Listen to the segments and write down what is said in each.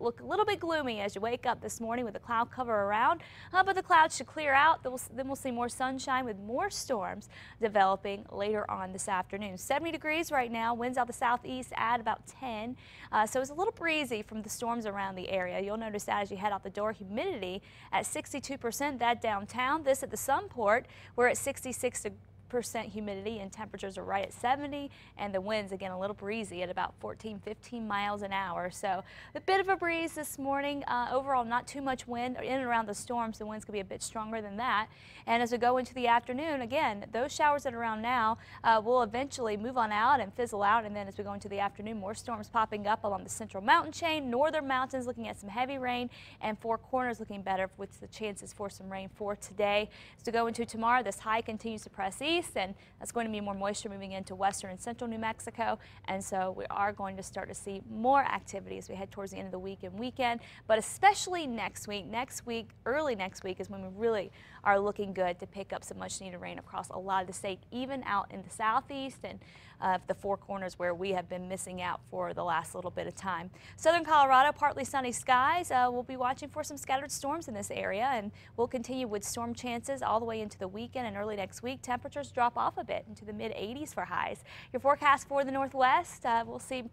look a little bit gloomy as you wake up this morning with the cloud cover around, uh, but the clouds should clear out. Then we'll, then we'll see more sunshine with more storms developing later on this afternoon. 70 degrees right now, winds out the southeast at about 10, uh, so it's a little breezy from the storms around the area. You'll notice that as you head out the door, humidity at 62%, that downtown. This at the Sunport, we're at 66 degrees percent humidity and temperatures are right at 70 and the winds again a little breezy at about 14 15 miles an hour. So a bit of a breeze this morning. Uh, overall not too much wind in and around the storms the winds could be a bit stronger than that. And as we go into the afternoon again those showers that are around now uh, will eventually move on out and fizzle out and then as we go into the afternoon more storms popping up along the central mountain chain northern mountains looking at some heavy rain and four corners looking better with the chances for some rain for today. As we go into tomorrow this high continues to press east east, and that's going to be more moisture moving into western and central New Mexico. And so we are going to start to see more activity as we head towards the end of the week and weekend, but especially next week. Next week, early next week, is when we really are looking good to pick up some much needed rain across a lot of the state, even out in the southeast and uh, the four corners where we have been missing out for the last little bit of time. Southern Colorado, partly sunny skies. Uh, we'll be watching for some scattered storms in this area, and we'll continue with storm chances all the way into the weekend and early next week. Temperatures drop off a bit into the mid 80s for highs. Your forecast for the northwest, uh, we'll see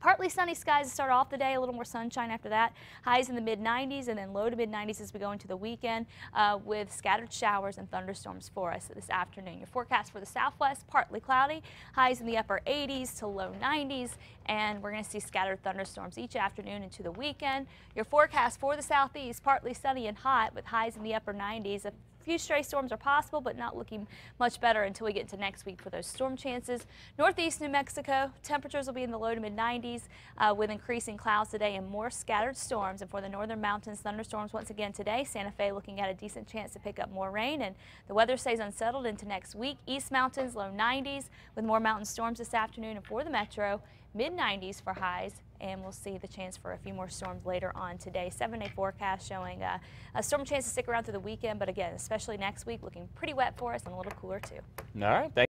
Partly sunny skies to start off the day, a little more sunshine after that. Highs in the mid 90s and then low to mid 90s as we go into the weekend uh, with scattered showers and thunderstorms for us this afternoon. Your forecast for the southwest, partly cloudy, highs in the upper 80s to low 90s, and we're going to see scattered thunderstorms each afternoon into the weekend. Your forecast for the southeast, partly sunny and hot with highs in the upper 90s, few stray storms are possible, but not looking much better until we get into next week for those storm chances. Northeast New Mexico, temperatures will be in the low to mid 90s uh, with increasing clouds today and more scattered storms. And for the northern mountains, thunderstorms once again today. Santa Fe looking at a decent chance to pick up more rain, and the weather stays unsettled into next week. East Mountains, low 90s with more mountain storms this afternoon. And for the metro, mid 90s for highs and we'll see the chance for a few more storms later on today. Seven day forecast showing uh, a storm chance to stick around through the weekend, but again, especially next week, looking pretty wet for us and a little cooler too. All right. Thank